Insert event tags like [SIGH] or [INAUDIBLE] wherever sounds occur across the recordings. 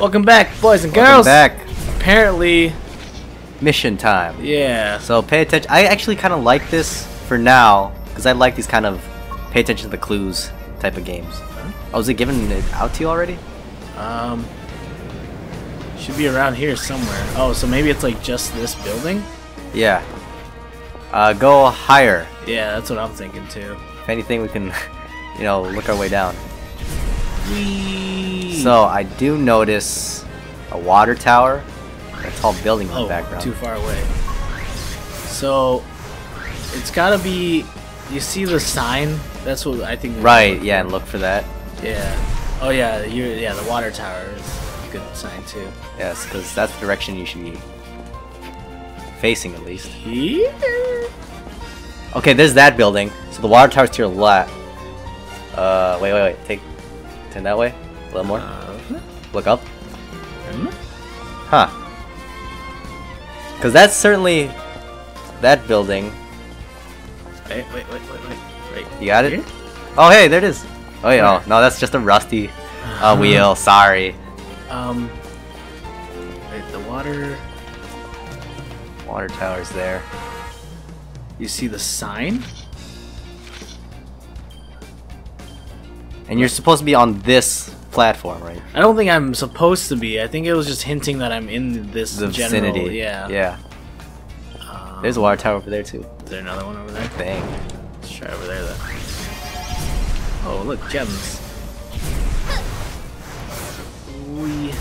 Welcome back, boys and girls. Welcome back. Apparently, Mission time. yeah. So pay attention. I actually kind of like this for now because I like these kind of pay attention to the clues type of games. Oh, is it given it out to you already? Um, should be around here somewhere. Oh, so maybe it's like just this building? Yeah. Uh, go higher. Yeah, that's what I'm thinking too. If anything, we can, [LAUGHS] you know, look our way down. Whee! So I do notice a water tower, a tall building in oh, the background. too far away. So it's gotta be. You see the sign? That's what I think. Right. Yeah, look for that. Yeah. Oh yeah, you yeah. The water tower is a good sign too. Yes, because that's the direction you should be facing at least. Here. Okay, there's that building. So the water tower's to your left. Uh, wait, wait, wait. Take, turn that way. A little more. Uh, Look up. hmm? Huh. Because that's certainly that building. Wait, wait, wait, wait, wait, wait. You got it? Here? Oh, hey, there it is. Oh, yeah. Oh, no, that's just a rusty uh, [LAUGHS] wheel. Sorry. Um. Wait, the water. Water tower's there. You see the sign? And you're supposed to be on this platform, right? I don't think I'm supposed to be. I think it was just hinting that I'm in this The general. vicinity. Yeah. Yeah. Um, There's a water tower over there, too. Is there another one over there? Dang. Let's try over there then. Oh, look, gems. Wee.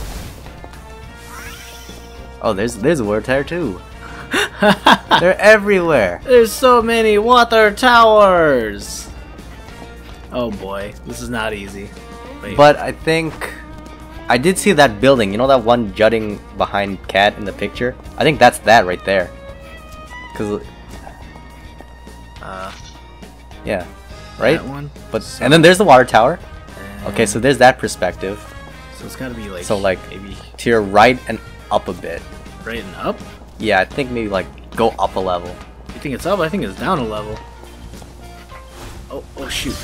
Oh, there's there's a water tower, too. [LAUGHS] They're everywhere. There's so many water towers. Oh boy, this is not easy. Wait. But I think I did see that building. You know that one jutting behind Kat in the picture? I think that's that right there. Cause uh, yeah, right. that one. But So- and then there's the water tower. Okay, so there's that perspective. so it's gotta be like So like maybe to your right and up a bit. right and up. Yeah, I think maybe like go up a level. You think it's up? I think it's down a level. Oh, oh shoot.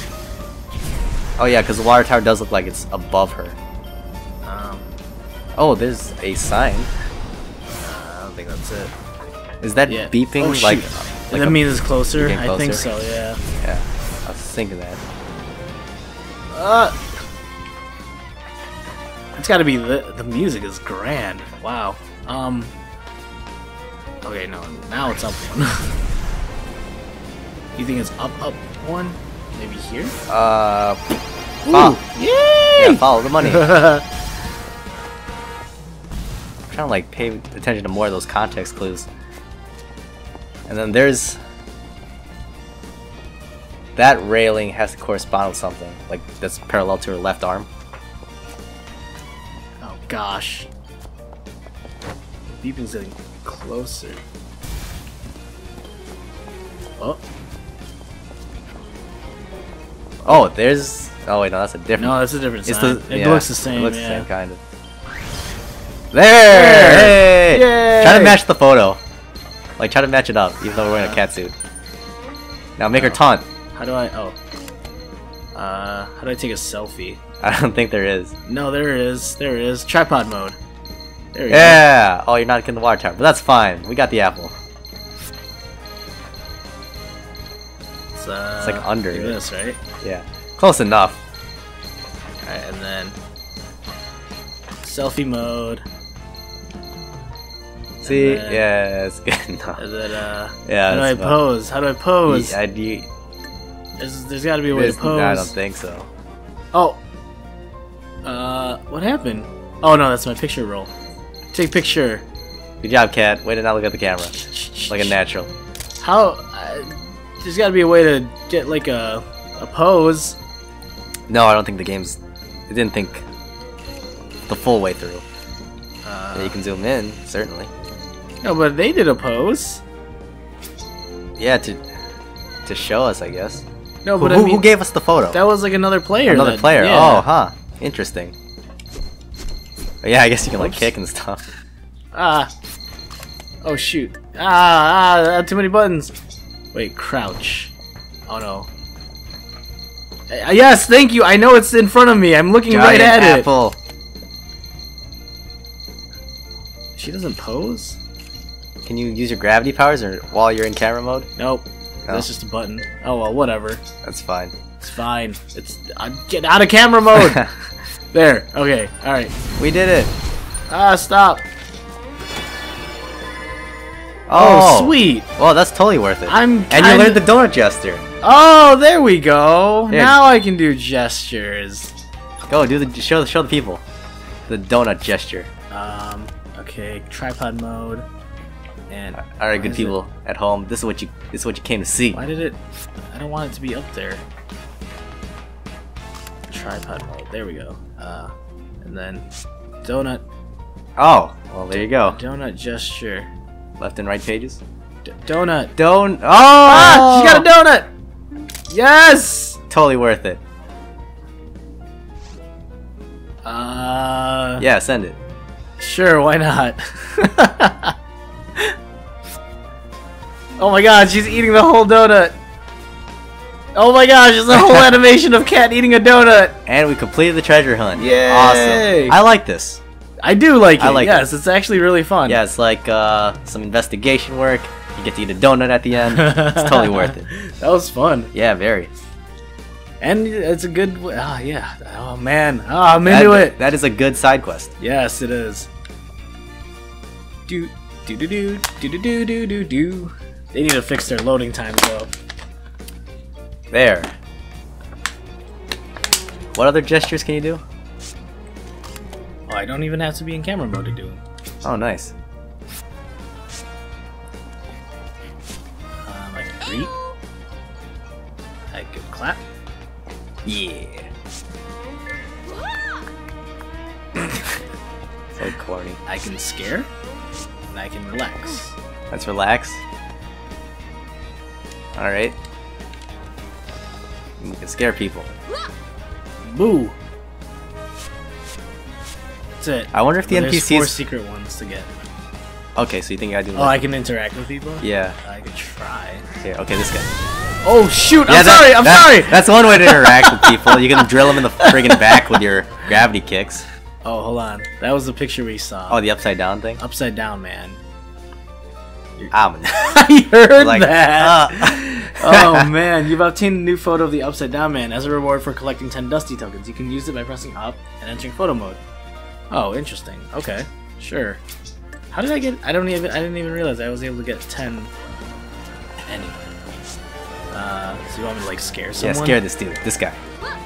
Oh yeah, because the water tower does look like it's above her. Um, Oh, there's a sign. I don't think that's it. Is that Yeah. beeping Oh, like? shoot. like that a- means it's closer. getting I think so. Yeah. yeah, I was thinking that. Uh, it's got to be the the music is grand. Wow. Um. Okay, no. Now it's up one. [LAUGHS] you think it's up up one? Maybe here. Uh, Ooh, Follow. yeah, follow the money. [LAUGHS] I'm trying to like pay attention to more of those context clues. And then there's that railing has to correspond with something like that's parallel to her left arm. oh gosh. Beeping's getting closer. Oh Oh, there's. Oh wait, no, that's a different. no, that's a different it's sign. the, it yeah, looks the same. It looks yeah. the same kind of. There! Hey! Yay! Try to match the photo. Like try to match it up, even though we're wearing a cat suit. Now make her Oh. taunt. How do I? Oh. Uh, how do I take a selfie? [LAUGHS] I don't think there is. No, there is. There is. Tripod mode. There we go. Yeah. Oh, you're not getting the water tower, but that's fine. We got the apple. Uh, It's, like, under it. this, right? Yeah. Close enough. Alright, and then selfie mode. See? then- yeah, it's good [LAUGHS] enough. And then, uh, Yeah. how do I pose? How do I pose? Yeah, I do. There's, there's got to be a way to pose. I don't think so. Oh. Uh, what happened? Oh no, that's my picture roll. Take picture. Good job, Kat. Way to not look at the camera. Like a natural. How? Uh, there's got to be a way to get like a a pose. No, I don't think the game's. It didn't think the full way through. Uh, you can zoom in, certainly. No, but they did a pose. Yeah, to to show us, I guess. No, Who, but I who- mean, who gave us the photo? that was like another player. Another that- player. yeah. Oh, huh. Interesting. But yeah, I guess you can like Oops. kick and stuff. Ah. Oh shoot. Ah, ah, too many buttons. Wait, crouch. Oh no. Uh, yes, thank you. I know it's in front of me. I'm looking right Giant at apple. She doesn't pose? Can you use your gravity powers or while you're in camera mode? Nope. No. That's just a button. Oh well, whatever. That's fine. It's fine. It's uh, get out of camera mode. [LAUGHS] there. Okay. All right. we did it. Ah, stop. Oh, Oh, sweet. Well, that's totally worth it. I'm. and you learned the donut gesture. Oh, there we go. Here. Now I can do gestures. Go do the show show the people the donut gesture. Um. Okay. Tripod mode. And All right, good people at home. This is what you this is what you came to see. It, why did it? I don't want it to be up there. Tripod mode. There we go. Uh, and then donut. Oh, well there you go. Donut gesture. Left and right pages. D- donut. Don't. Oh, Ah! She got a donut. Yes. Totally worth it. Uh. Yeah, send it. Sure, why not? [LAUGHS] oh my god, she's eating the whole donut. Oh my gosh, it's a whole [LAUGHS] animation of Kat eating a donut. And we completed the treasure hunt. Yay! Awesome. I like this. I do like it. Like yes, it's actually really fun. Yeah, it's like uh, some investigation work. You get to eat a donut at the end. it's totally worth it. [LAUGHS] That was fun. Yeah, very. And it's a good Ah, yeah. Oh man. Ah, I'm into That- it. That is a good side quest. Yes, it is. Do do do do do do do do do do. They need to fix their loading times though. There. What other gestures can you do? I don't even have to be in camera mode to do it. Oh, nice. Um, I can greet. I can clap. Yeah. [LAUGHS] so corny. I can scare. And I can relax. Let's relax. Alright. We can scare people. Boo. That's it. I wonder if the But there's four NPCs. secret ones to get. Okay, so you think I do? Oh, I can interact with people. Yeah. I could try. Here, okay, this guy. Oh shoot! I'm that- sorry. I'm that- sorry. That's one way to interact with people. You can [LAUGHS] drill them in the friggin' back with your gravity kicks. Oh, hold on. That was the picture we saw. Oh, the upside down thing. upside down, man. Um, [LAUGHS] I heard like, that. uh. [LAUGHS] oh man, you've obtained a new photo of the upside down man as a reward for collecting 10 dusty tokens. You can use it by pressing up and entering photo mode. Oh, interesting. Okay, sure. How did I get? I don't even. I didn't even realize I was able to get 10. Anyway. Uh, so you want me to like scare someone? yeah, scare this dude. This guy. [LAUGHS]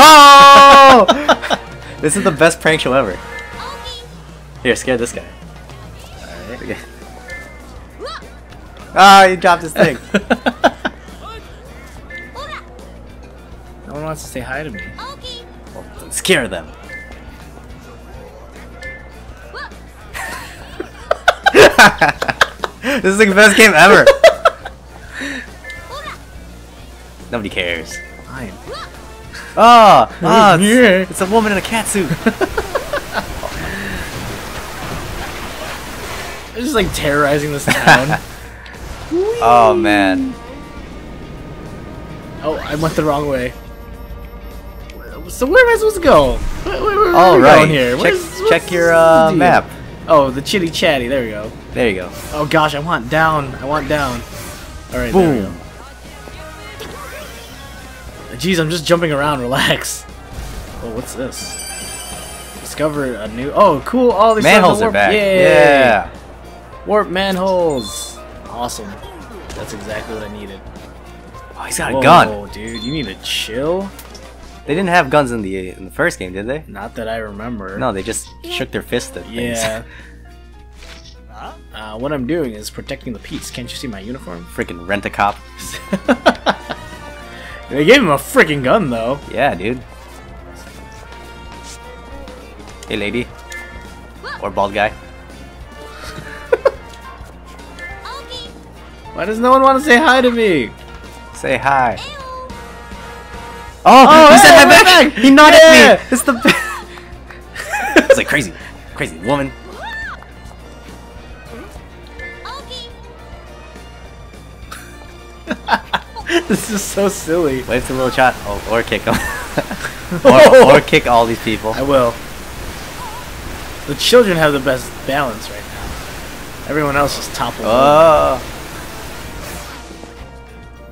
Oh! [LAUGHS] this is the best prank show ever. Here, scare this guy. Alright. Okay. Ah, he dropped his thing. [LAUGHS] No one wants to say hi to me. Well, then scare them. [LAUGHS] this is the best game ever. [LAUGHS] Nobody cares. Fine. Oh, oh it's, Yeah. it's a woman in a cat suit. [LAUGHS] They're just like terrorizing this town. oh man. oh, I went the wrong way. So where am I supposed to go? Where, where, where All right. here? Check, Where's- check your uh, map. Oh, the chitty chatty. There we go. There you go. Oh gosh, I want down. I want down. All right, there we go. Boom. Jeez, I'm just jumping around. Relax. Oh, what's this? Discover a new. Oh, cool. Oh, these Manholes are back. Yay. Yeah. Warp manholes. Awesome. That's exactly what I needed. Oh, he's got a Whoa, gun. dude. You need to chill. They didn't have guns in the in the first game, did they? Not that I remember. No, they just shook their fist at things. Yeah. [LAUGHS] Uh, what I'm doing is protecting the peace. Can't you see my uniform? Freaking rent a cop. [LAUGHS] they gave him a freaking gun, though. Yeah, dude. Hey, lady. Or bald guy. [LAUGHS] Why does no one want to say hi to me? Say hi. Oh, Oh, he said hey, hi we're back. back. He nodded Yeah. at me. It's the. [LAUGHS] it's like crazy, crazy woman. [LAUGHS] this is so silly. Wave to little chat. Oh, or kick him. [LAUGHS] or, or [LAUGHS] kick all these people. I will. The children have the best balance right now. Everyone else is toppled. over. Oh.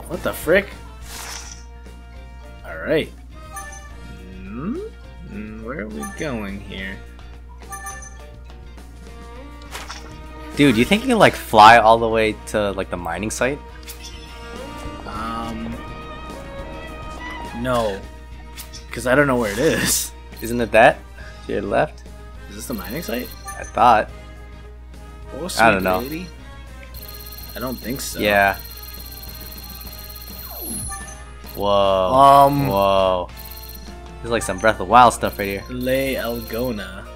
What the frick? Alright. Hmm? Hmm, Where are we going here? Dude, you think you can like fly all the way to like the mining site? No. Because I don't know where it is. Isn't it that? To your left? Is this the mining site? I thought. Oh, I don't know. lady. I don't think so. Yeah. Whoa. Um. Whoa. There's like some Breath of Wild stuff right here. Le Elgona.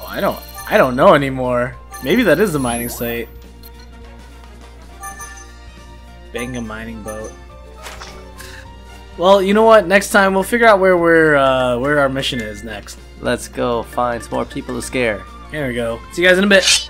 Oh, I don't. I don't know anymore. Maybe that is the mining site. Banga mining boat. Well, you know what? Next time we'll figure out where we're uh, where our mission is next. Let's go find some more people to scare. Here we go. See you guys in a bit.